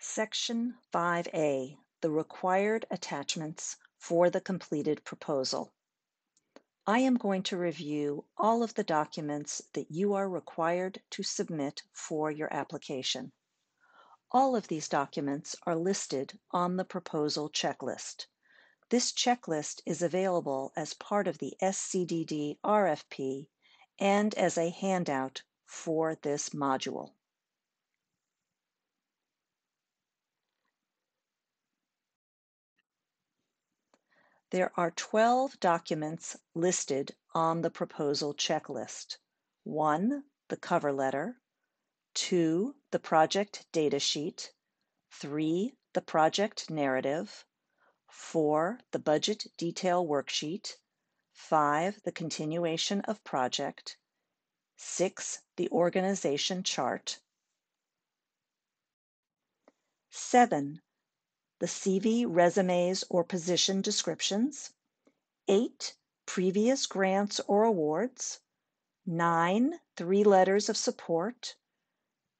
Section 5A, the required attachments for the completed proposal. I am going to review all of the documents that you are required to submit for your application. All of these documents are listed on the proposal checklist. This checklist is available as part of the SCDD RFP and as a handout for this module. There are 12 documents listed on the proposal checklist. 1. The cover letter. 2. The project data sheet. 3. The project narrative. 4. The budget detail worksheet. 5. The continuation of project. 6. The organization chart. 7 the CV resumes or position descriptions, 8. Previous grants or awards, 9. Three letters of support,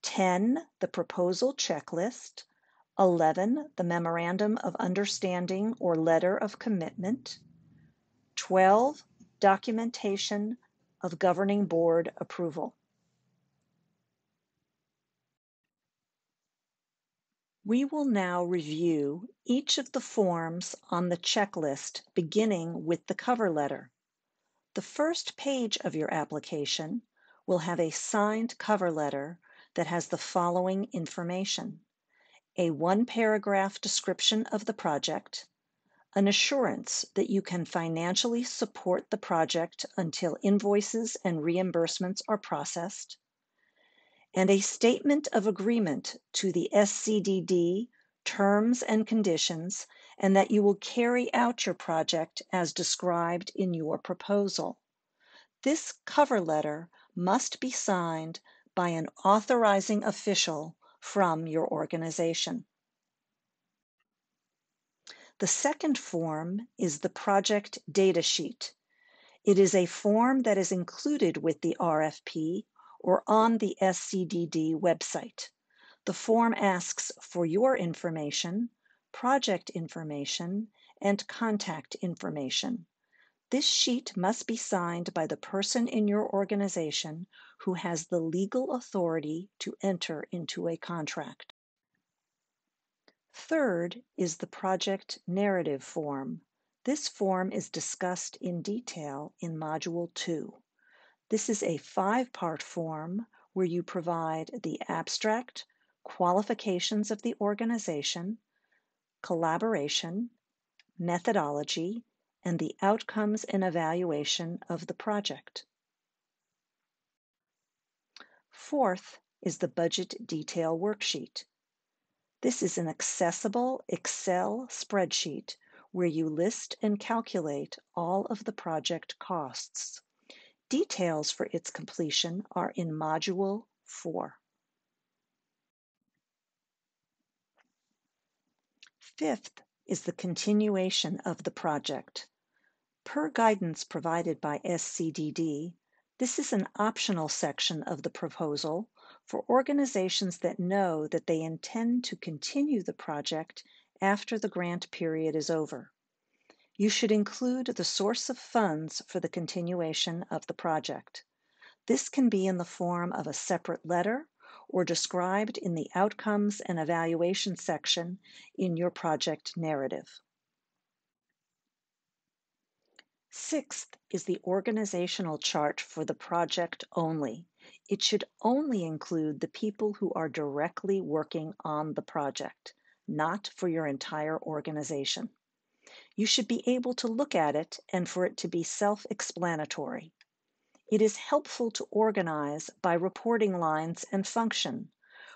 10. The proposal checklist, 11. The memorandum of understanding or letter of commitment, 12. Documentation of governing board approval. We will now review each of the forms on the checklist beginning with the cover letter. The first page of your application will have a signed cover letter that has the following information. A one-paragraph description of the project, an assurance that you can financially support the project until invoices and reimbursements are processed, and a statement of agreement to the SCDD terms and conditions, and that you will carry out your project as described in your proposal. This cover letter must be signed by an authorizing official from your organization. The second form is the project data sheet. It is a form that is included with the RFP or on the SCDD website. The form asks for your information, project information, and contact information. This sheet must be signed by the person in your organization who has the legal authority to enter into a contract. Third is the project narrative form. This form is discussed in detail in Module 2. This is a five-part form where you provide the abstract, qualifications of the organization, collaboration, methodology, and the outcomes and evaluation of the project. Fourth is the Budget Detail Worksheet. This is an accessible Excel spreadsheet where you list and calculate all of the project costs. Details for its completion are in Module 4. Fifth is the continuation of the project. Per guidance provided by SCDD, this is an optional section of the proposal for organizations that know that they intend to continue the project after the grant period is over. You should include the source of funds for the continuation of the project. This can be in the form of a separate letter or described in the Outcomes and Evaluation section in your project narrative. Sixth is the organizational chart for the project only. It should only include the people who are directly working on the project, not for your entire organization. You should be able to look at it and for it to be self-explanatory. It is helpful to organize by reporting lines and function.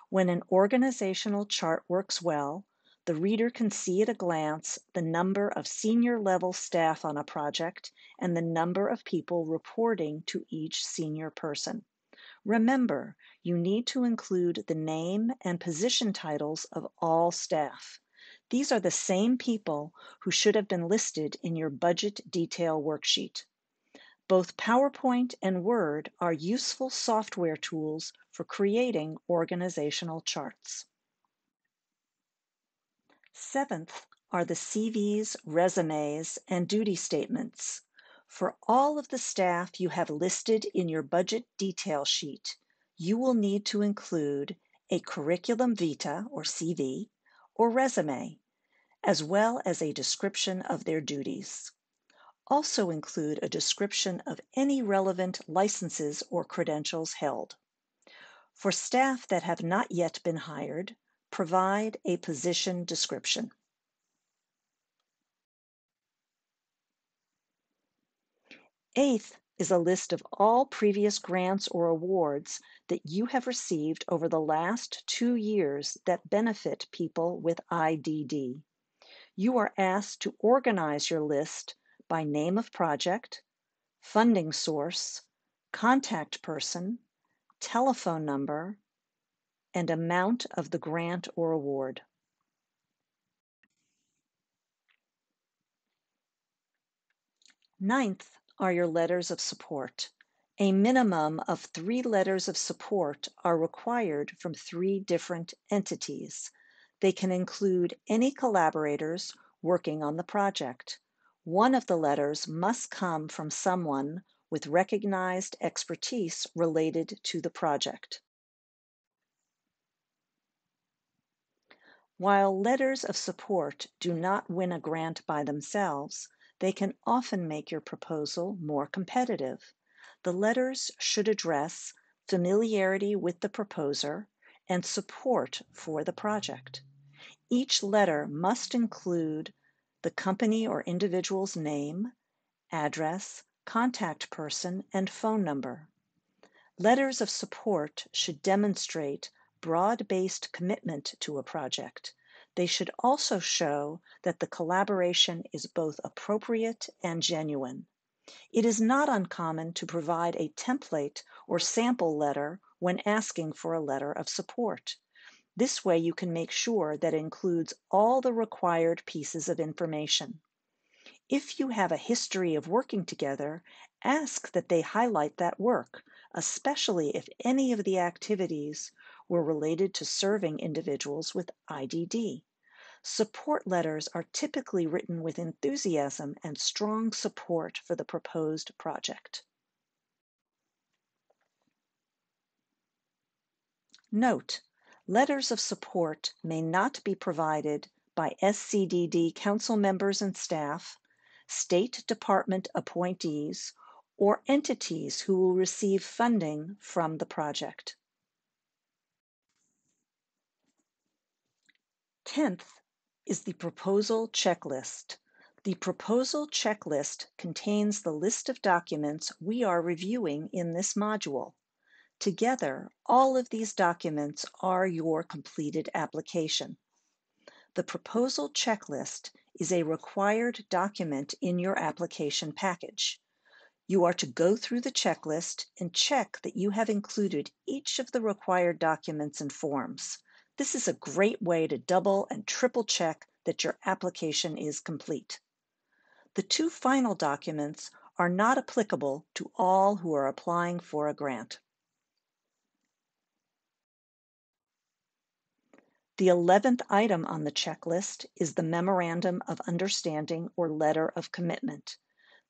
When an organizational chart works well, the reader can see at a glance the number of senior level staff on a project and the number of people reporting to each senior person. Remember, you need to include the name and position titles of all staff. These are the same people who should have been listed in your budget detail worksheet. Both PowerPoint and Word are useful software tools for creating organizational charts. Seventh are the CVs, resumes, and duty statements. For all of the staff you have listed in your budget detail sheet, you will need to include a curriculum vitae or CV or resume, as well as a description of their duties. Also include a description of any relevant licenses or credentials held. For staff that have not yet been hired, provide a position description. Eighth is a list of all previous grants or awards that you have received over the last two years that benefit people with IDD. You are asked to organize your list by name of project, funding source, contact person, telephone number, and amount of the grant or award. Ninth are your letters of support. A minimum of three letters of support are required from three different entities. They can include any collaborators working on the project. One of the letters must come from someone with recognized expertise related to the project. While letters of support do not win a grant by themselves, they can often make your proposal more competitive. The letters should address familiarity with the proposer and support for the project. Each letter must include the company or individual's name, address, contact person, and phone number. Letters of support should demonstrate broad-based commitment to a project. They should also show that the collaboration is both appropriate and genuine. It is not uncommon to provide a template or sample letter when asking for a letter of support. This way you can make sure that includes all the required pieces of information. If you have a history of working together, ask that they highlight that work, especially if any of the activities were related to serving individuals with IDD. Support letters are typically written with enthusiasm and strong support for the proposed project. Note, letters of support may not be provided by SCDD council members and staff, State Department appointees, or entities who will receive funding from the project. Tenth is the proposal checklist. The proposal checklist contains the list of documents we are reviewing in this module. Together, all of these documents are your completed application. The proposal checklist is a required document in your application package. You are to go through the checklist and check that you have included each of the required documents and forms. This is a great way to double and triple check that your application is complete. The two final documents are not applicable to all who are applying for a grant. The 11th item on the checklist is the Memorandum of Understanding or Letter of Commitment.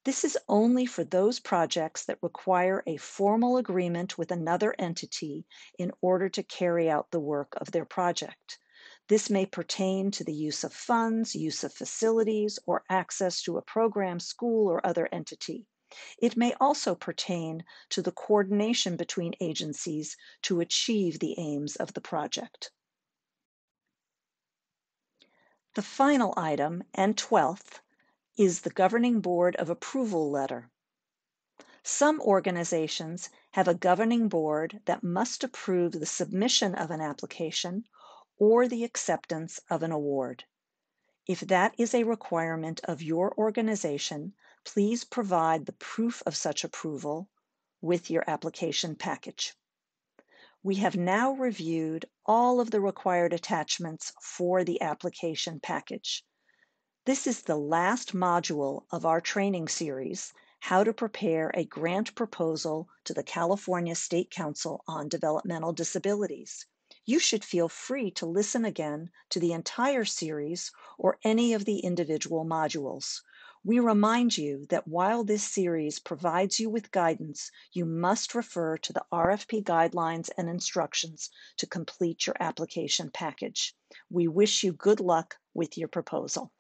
This is only for those projects that require a formal agreement with another entity in order to carry out the work of their project. This may pertain to the use of funds, use of facilities, or access to a program, school, or other entity. It may also pertain to the coordination between agencies to achieve the aims of the project. The final item, and 12th, is the Governing Board of Approval letter. Some organizations have a governing board that must approve the submission of an application or the acceptance of an award. If that is a requirement of your organization, please provide the proof of such approval with your application package. We have now reviewed all of the required attachments for the application package. This is the last module of our training series, How to Prepare a Grant Proposal to the California State Council on Developmental Disabilities. you should feel free to listen again to the entire series or any of the individual modules. We remind you that while this series provides you with guidance, you must refer to the RFP guidelines and instructions to complete your application package. We wish you good luck with your proposal.